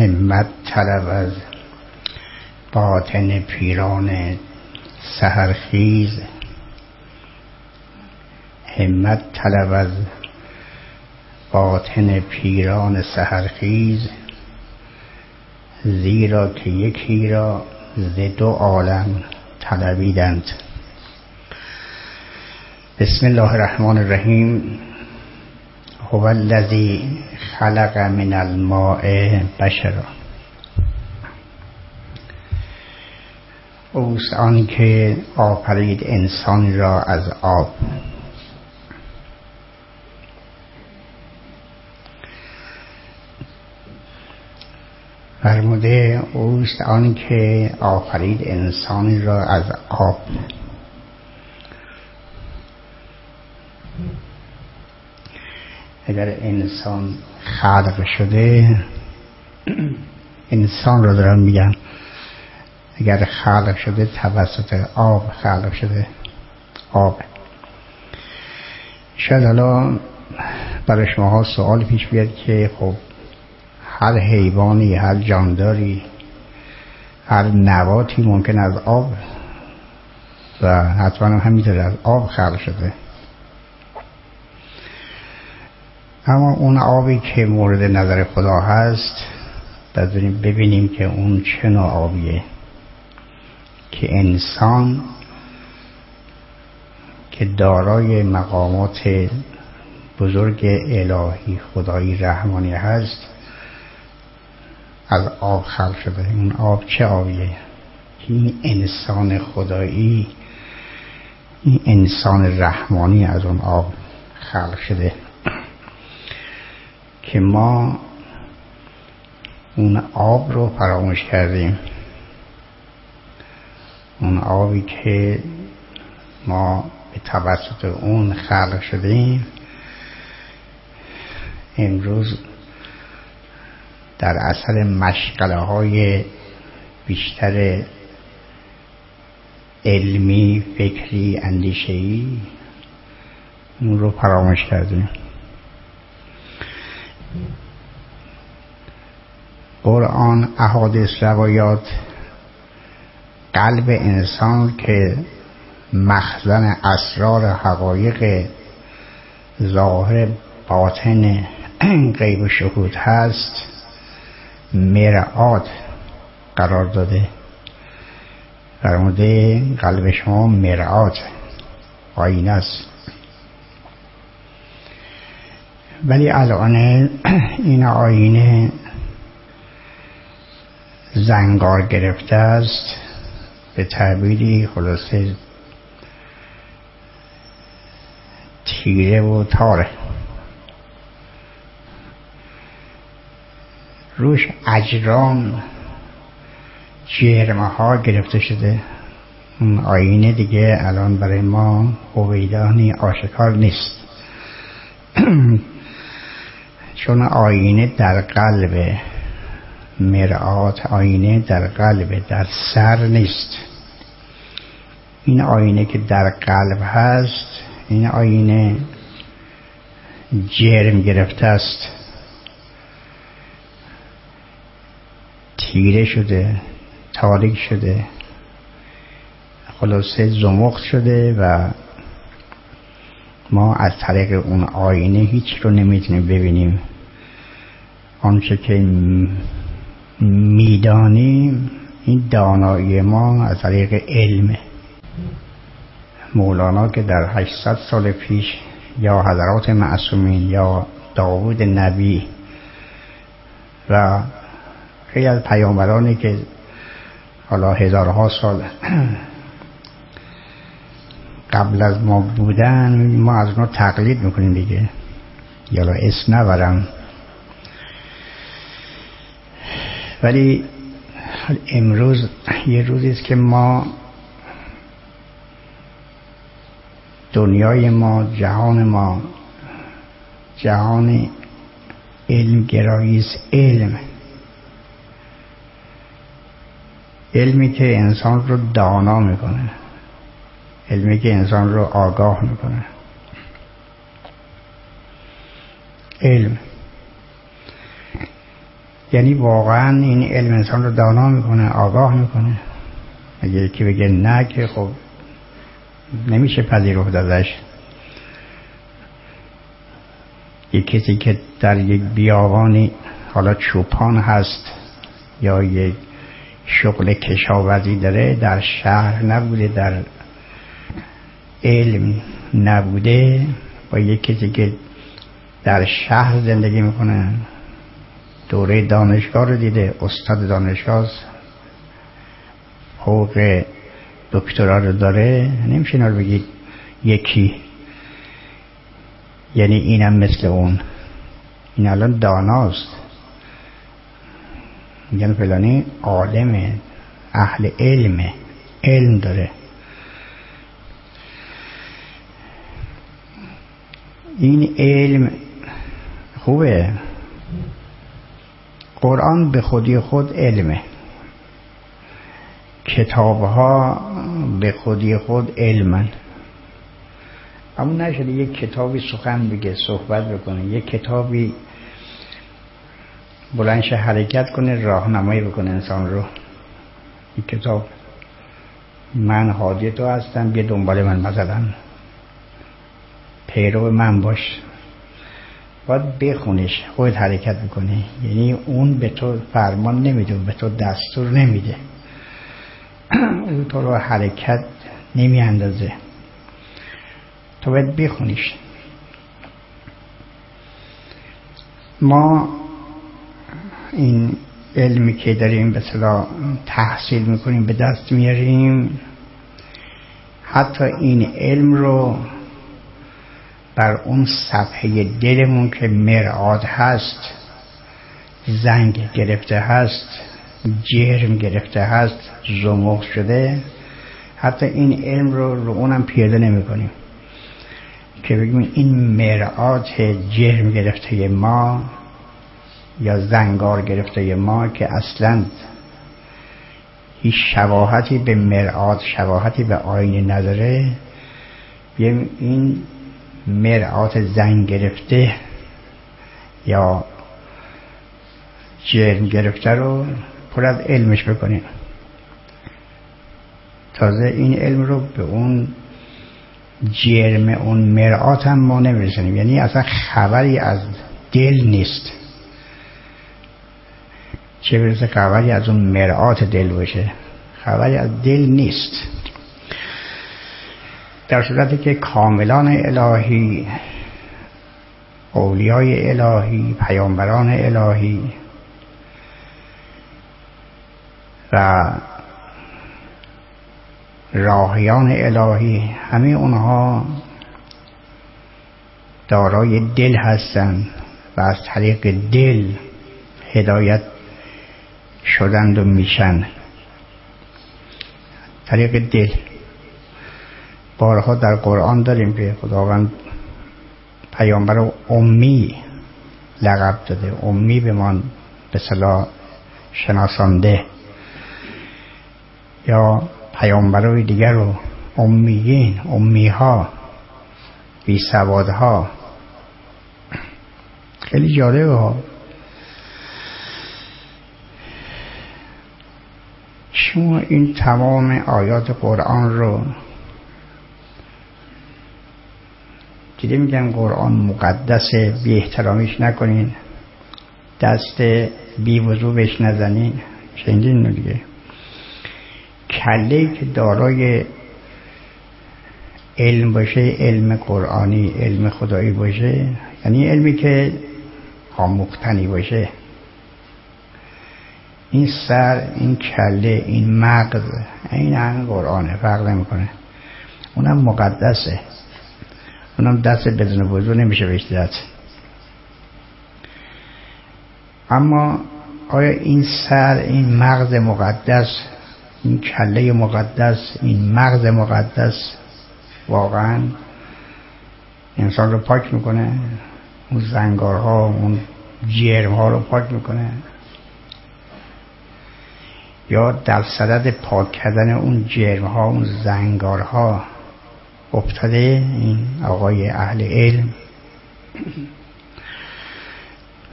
همت طلب از باطن پیران سهرخیز همت طلب از باطن پیران سهرخیز زیرا که یکی را ز دو عالم طلبیدند. بسم الله الرحمن الرحیم. هو الذی خلق من الماء بشرا. اوست آن که آفرید انسان را از آب. فرموده اوست آن که آفرید انسان را از آب. اگر انسان خلق شده انسان رو دارم میگم اگر خلق شده توسط آب خلق شده آب. شاید حالا برای شما سوال پیش بیاد که خب هر حیوانی هر جانداری هر نواتی ممکن از آب و حتما همینطور از آب خلق شده. اما اون آبی که مورد نظر خدا هست بذاریم ببینیم که اون چه نوع آبیه. که انسان که دارای مقامات بزرگ الهی خدایی رحمانی هست از آب خلق شده. اون آب چه آبیه؟ این انسان خدایی این انسان رحمانی از اون آب خلق شده. که ما اون آب رو فراموش کردیم. اون آبی که ما به توسط اون خلق شدیم امروز در اثر مشغله های بیشتر علمی فکری اندیشهی اون رو فراموش کردیم. قرآن احادیث روایات قلب انسان که مخزن اسرار حقایق ظاهر باطن غیب شهود هست مرعات قرار داده. فرموده قلب شما مرعات آینه است. ولی الان این آینه زنگار گرفته است به تعبیری خلاصه تیره و تاره. روش اجرام جرمه ها گرفته شده. اون آینه دیگه الان برای ما هویدانی آشکار نیست. چون آینه در قلب مرآت آینه در قلب در سر نیست. این آینه که در قلب هست این آینه جرم گرفته است. تیره شده تاریک شده خلاصه زمخت شده و ما از طریق اون آینه هیچ رو نمی‌تونیم ببینیم. آنچه که می‌دانیم این دانایی ما از طریق علم. مولانا که در 800 سال پیش یا حضرات معصومین یا داوود نبی و خیلی از پیامبرانی که حالا هزارها سال قبل از ما بودن ما از اونها تقلید می‌کنیم دیگه. یا اسم نبرم. ولی امروز یه روزی است که ما دنیای ما جهان ما جهان علم گرایی علم. علمی که انسان رو دانا می‌کنه. علمی که انسان رو آگاه می‌کنه. علم. یعنی واقعا این علم انسان رو دانا می‌کنه آگاه می‌کنه. اگه یکی بگه نه که خب نمیشه پذیرفت ازش. یک کسی که در یک بیابانی حالا چوپان هست یا یک شغل کشاورزی داره در شهر نبوده در علم نبوده با یک کسی که در شهر زندگی می‌کنه. دوره دانشگاه رو دیده استاد دانشگاه حقوق دکترا رو داره. نمیشه رو بگید یکی. یعنی اینم مثل اون. این الان داناست. میگن فلانی عالمه اهل علمه علم داره. این علم خوبه. قرآن به خودی خود علمه. کتاب ها به خودی خود علمن. اما نشده یک کتابی سخن بگه صحبت بکنه یک کتابی بلنش حرکت کنه راهنمایی بکنه انسان رو. یک کتاب من حادی تو هستم بیا دنبال من مثلا. پیرو من باش. باید بخونش خود حرکت بکنه یعنی اون به تو فرمان نمیده به تو دستور نمیده. اون تو رو حرکت نمی اندازه تو باید بخونیش. ما این علمی که داریم به تحصیل می‌کنیم به دست میاریم. حتی این علم رو بر اون صفحه دلمون که مرعاد هست زنگ گرفته هست جرم گرفته هست زمخ شده. حتی این علم رو رو اونم پیاده نمی کنیم که بگیم این مرعات جرم گرفته ما یا زنگار گرفته ما که اصلا هیچ شواهتی به مرعات شواهتی به آینه نداره. بیم این مرعات زنگ گرفته یا جرم گرفته رو پر از علمش بکنیم. تازه این علم رو به اون جرم اون مرعات هم ما نمیرسنیم یعنی اصلا خبری از دل نیست. چه برسه خبری از اون مرعات دل باشه؟ خبری از دل نیست. در صورتی که کاملان الهی اولیای الهی پیامبران الهی و راهیان الهی همه اونها دارای دل هستند و از طریق دل هدایت شدند و میشن. طریق دل. بارها در قرآن داریم که خداوند پیامبر امی لقب داده. امی به من به صلاح شناسانده. یا پیامبرای دیگر رو امیین امیها بی سوادها. خیلی جالبه ها. شما این تمام آیات قرآن رو دیده میگن قرآن مقدسه بی احترامیش نکنین. دست بی وضو بهش نزنین. شنیدین دیگه؟ کله که دارای علم باشه علم قرآنی علم خدایی باشه یعنی علمی که آموختنی باشه. این سر این کله این مغز این همه قرآنه فرق نمی‌کنه. اونم مقدسه. اونم دست بدون وضو نمیشه بهش دست اما آیا این سر این مغز مقدس این کله مقدس این مغز مقدس واقعا انسان رو پاک می‌کنه؟ اون زنگارها اون جرم رو پاک می‌کنه؟ یا در صدد پاک کردن اون جرم ها اون زنگارها افتاده این آقای اهل علم.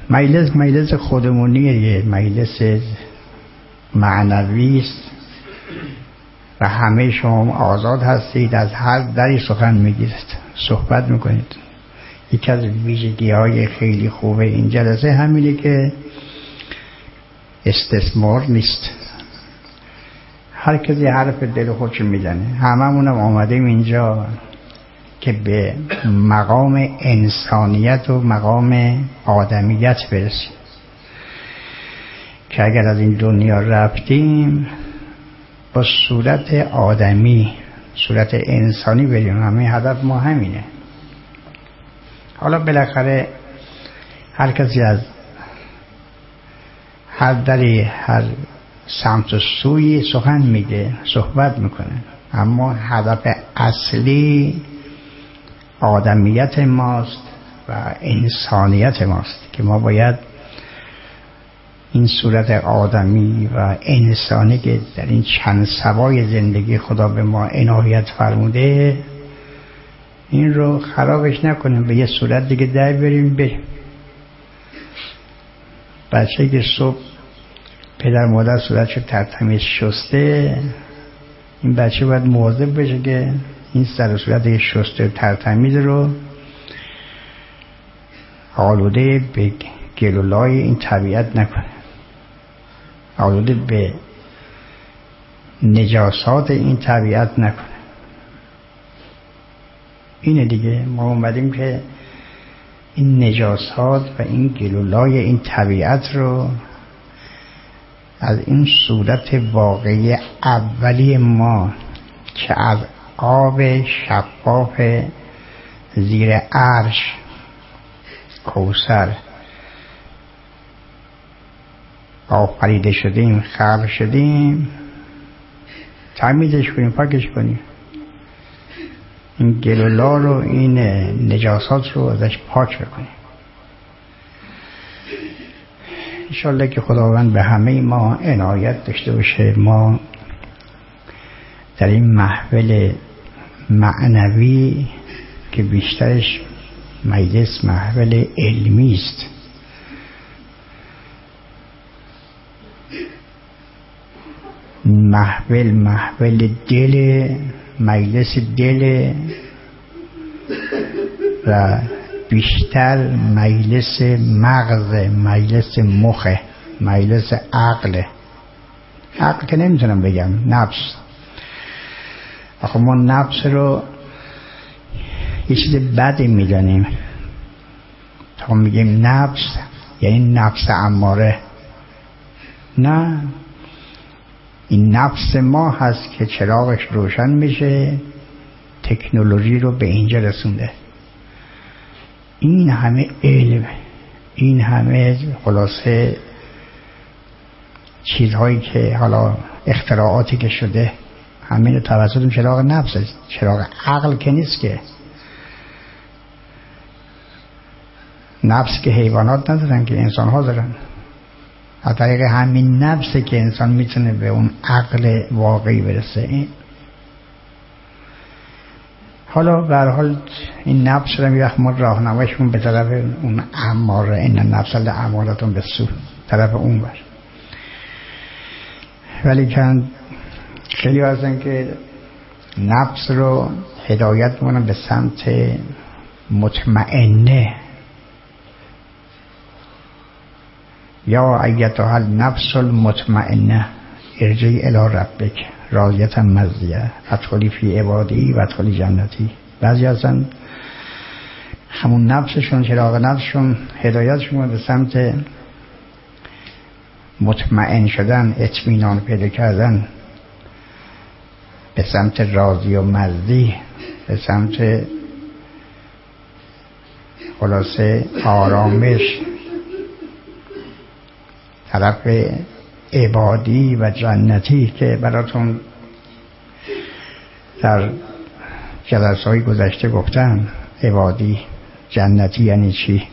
مجلس مجلس خودمونیه مجلس معنوی است و همه شما آزاد هستید از هر دری سخن می‌گیرید صحبت می‌کنید. یکی از ویژگی های خیلی خوبه این جلسه همینه که استثمار نیست. هر کسی حرف دل خودش می‌زنه. هممونم آمدیم اینجا که به مقام انسانیت و مقام آدمیت برسیم. که اگر از این دنیا رفتیم با صورت آدمی صورت انسانی بریم. همه هدف ما همینه. حالا بالاخره هر کسی از هر دری هر سمت و سوی سخن میگه صحبت می‌کنه. اما هدف اصلی آدمیت ماست و انسانیت ماست که ما باید این صورت آدمی و انسانی که در این چند سوای زندگی خدا به ما عنایت فرموده این رو خرابش نکنیم. به یه صورت دیگه در بریم بریم. بچه که صبح پدر مادر صورتش ترتمیز شسته. این بچه باید مواظب بشه که این سر صورت شسته ترتمیز رو آلوده به گلولای این طبیعت نکنه. آلوده به نجاسات این طبیعت نکنه. اینه دیگه. ما اومدیم که این نجاسات و این گلولای این طبیعت رو از این صورت واقعی اولی ما که از آب شفاف زیر عرش کوسر آفریده شدیم خلق شدیم تمیزش کنیم پاکش کنیم. این گلولا رو این نجاسات رو ازش پاک بکنیم. انشالله که خداوند به همه ما عنایت داشته باشه. ما در این محول معنوی که بیشترش مجلس محول علمی است. محول محول دل مجلس دل و بیشتر مجلس مغز مجلس مخه مجلس عقل. عقل که نمی‌تونم بگم نفس. آخه ما نفس رو یه چیز بدی می‌دانیم. تا میگیم نفس یعنی نفس اماره. نه. این نفس ما هست که چراغش روشن میشه تکنولوژی رو به اینجا رسونده. این همه علم این همه خلاصه چیزهایی که حالا اختراعاتی که شده همین توسط چراغ نفس چراغ عقل که نیست که. نفس که حیوانات ندارن که انسان ها دارن. از طریق همین نفسه که انسان می‌تونه به اون عقل واقعی برسه حالا به حال این نفس رو میوقت ما راهنمایشمون به طرف اون اماره این نفس امارتون به سو طرف اون بر ولی کن خیلی هستن که نفس رو هدایت می‌کنن به سمت مطمئنه. یا ایتها النفس المطمئنه. ارجعی الی ربک راضیت مزیه ادخلی فی عبادی و ادخلی جنتی. بعضی هستن همون نفسشون چراغ نفسشون هدایتشون به سمت مطمئن شدن اطمینان پیدا کردن به سمت راضی و مزدی به سمت خلاصه آرامش. طرف عبادی و جنتی که براتون در جلسه های گذشته گفتم. عبادی جنتی یعنی چی؟